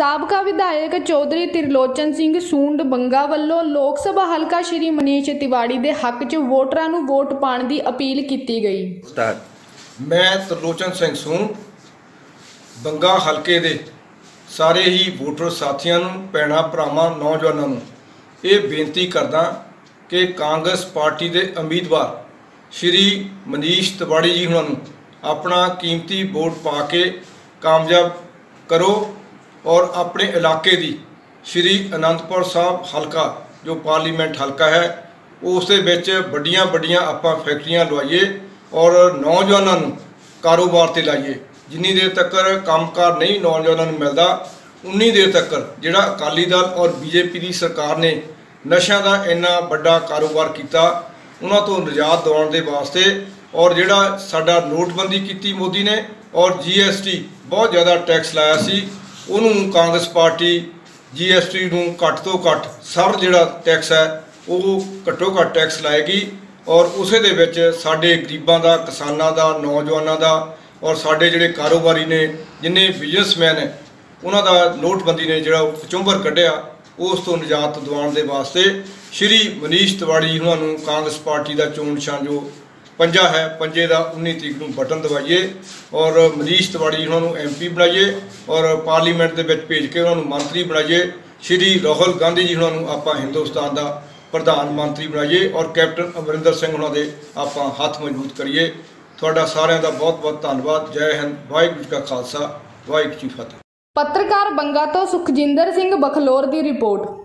ਸਾਬਕਾ ਵਿਧਾਇਕ ਚੌਧਰੀ ਤਿਰਲੋਚਨ ਸਿੰਘ ਸੂੰਡ ਬੰਗਾ ਵੱਲੋਂ ਲੋਕ ਸਭਾ ਹਲਕਾ ਸ਼੍ਰੀ ਮਨੀਸ਼ ਤਿਵਾੜੀ ਦੇ ਹੱਕ 'ਚ ਵੋਟਰਾਂ ਨੂੰ ਵੋਟ ਪਾਉਣ ਦੀ ਅਪੀਲ ਕੀਤੀ ਗਈ। ਸਟਾਰਟ ਮੈਂ ਤਰਲੋਚਨ ਸਿੰਘ ਸੂੰ ਬੰਗਾ ਹਲਕੇ ਦੇ ਸਾਰੇ ਹੀ ਵੋਟਰ ਸਾਥੀਆਂ ਨੂੰ, ਭੈਣਾਂ, ਭਰਾਵਾਂ, ਨੌਜਵਾਨਾਂ ਨੂੰ ਇਹ ਬੇਨਤੀ ਕਰਦਾ ਕਿ ਕਾਂਗਰਸ ਪਾਰਟੀ ਦੇ ਉਮੀਦਵਾਰ ਸ਼੍ਰੀ ਮਨੀਸ਼ ਤਿਵਾੜੀ ਜੀ ਹੁਣਾਂ ਨੂੰ ਆਪਣਾ ਕੀਮਤੀ ਵੋਟ ਪਾ ਕੇ ਕਾਮਯਾਬ ਕਰੋ। ਔਰ ਆਪਣੇ ਇਲਾਕੇ ਦੀ ਸ਼੍ਰੀ ਅਨੰਦਪੁਰ ਸਾਹਿਬ ਹਲਕਾ, ਜੋ ਪਾਰਲੀਮੈਂਟ ਹਲਕਾ ਹੈ ਉਸ ਦੇ ਵਿੱਚ ਵੱਡੀਆਂ ਵੱਡੀਆਂ ਆਪਾਂ ਫੈਕਟਰੀਆਂ ਲਵਾਈਏ ਔਰ ਨੌਜਵਾਨਾਂ ਨੂੰ ਕਾਰੋਬਾਰ ਤੇ ਲਾਈਏ। ਜਿੰਨੀ ਦੇਰ ਤੱਕ ਕੰਮਕਾਰ ਨਹੀਂ ਨੌਜਵਾਨਾਂ ਨੂੰ ਮਿਲਦਾ, ਉਨੀ ਦੇਰ ਤੱਕ ਜਿਹੜਾ ਅਕਾਲੀ ਦਲ ਔਰ ਬੀਜੇਪੀ ਦੀ ਸਰਕਾਰ ਨੇ ਨਸ਼ਿਆਂ ਦਾ ਇੰਨਾ ਵੱਡਾ ਕਾਰੋਬਾਰ ਕੀਤਾ ਉਹਨਾਂ ਤੋਂ ਨਿਜਾਤ ਦਿਵਾਉਣ ਦੇ ਵਾਸਤੇ ਔਰ ਜਿਹੜਾ ਸਾਡਾ ਨੋਟਬੰਦੀ ਕੀਤੀ ਮੋਦੀ ਨੇ ਔਰ ਜੀਐਸਟੀ ਬਹੁਤ ਜ਼ਿਆਦਾ ਟੈਕਸ ਲਾਇਆ ਸੀ ਉਹਨੂੰ ਕਾਂਗਰਸ ਪਾਰਟੀ ਜੀਐਸਟੀ ਨੂੰ ਘੱਟ ਤੋਂ ਘੱਟ ਸਰ ਜਿਹੜਾ ਟੈਕਸ ਹੈ, ਉਹ ਘੱਟੋ ਘੱਟ ਟੈਕਸ ਲਾਏਗੀ ਔਰ ਉਸੇ ਦੇ ਵਿੱਚ ਸਾਡੇ ਗਰੀਬਾਂ ਦਾ, ਕਿਸਾਨਾਂ ਦਾ, ਨੌਜਵਾਨਾਂ ਦਾ ਔਰ ਸਾਡੇ ਜਿਹੜੇ ਕਾਰੋਬਾਰੀ ਨੇ, ਜਿੰਨੇ ਬਿਜ਼ਨਸਮੈਨ ਹੈ ਉਹਨਾਂ ਦਾ ਨੋਟਬੰਦੀ ਨੇ ਜਿਹੜਾ ਉਹ ਕਚੁੰਬਰ ਕੱਢਿਆ, ਉਸ ਤੋਂ ਨਿਜਾਤ ਦਿਵਾਉਣ ਦੇ ਵਾਸਤੇ ਸ਼੍ਰੀ ਮਨੀਸ਼ ਤਿਵਾੜੀ ਉਹਨਾਂ ਨੂੰ ਕਾਂਗਰਸ ਪਾਰਟੀ ਦਾ ਚੋਣ ਨਿਸ਼ਾਨ ਜੋ ਪੰਜਾ ਹੈ, ਪੰਜੇ ਦਾ 19 ਤਰੀਕ ਨੂੰ ਬਟਨ ਦਵਾਈਏ ਔਰ ਮਨੀਸ਼ ਤਿਵਾੜੀ ਉਹਨਾਂ ਨੂੰ ਐਮਪੀ ਬਣਾਈਏ ਔਰ ਪਾਰਲੀਮੈਂਟ ਦੇ ਵਿੱਚ ਭੇਜ ਕੇ ਉਹਨਾਂ ਨੂੰ ਮੰਤਰੀ ਬਣਾਈਏ। ਸ਼੍ਰੀ ਰਾਹੁਲ ਗਾਂਧੀ ਜੀ ਉਹਨਾਂ ਨੂੰ ਆਪਾਂ ਹਿੰਦੁਸਤਾਨ ਦਾ ਪ੍ਰਧਾਨ ਮੰਤਰੀ ਬਣਾਈਏ ਔਰ ਕੈਪਟਨ ਅਮਰਿੰਦਰ ਸਿੰਘ ਉਹਨਾਂ ਦੇ ਆਪਾਂ ਹੱਥ ਮਜ਼ਬੂਤ ਕਰੀਏ। ਤੁਹਾਡਾ ਸਾਰਿਆਂ ਦਾ ਬਹੁਤ ਬਹੁਤ ਧੰਨਵਾਦ। ਜੈ ਹਿੰਦ, ਵਾਹਿਗੁਰੂ ਜੀ ਕਾ ਖਾਲਸਾ, ਵਾਹਿਗੁਰੂ ਜੀ ਫਤਿਹ। ਪੱਤਰਕਾਰ ਬੰਗਾ ਤੋਂ ਸੁਖਜਿੰਦਰ ਸਿੰਘ ਬਖਲੌਰ ਦੀ ਰਿਪੋਰਟ।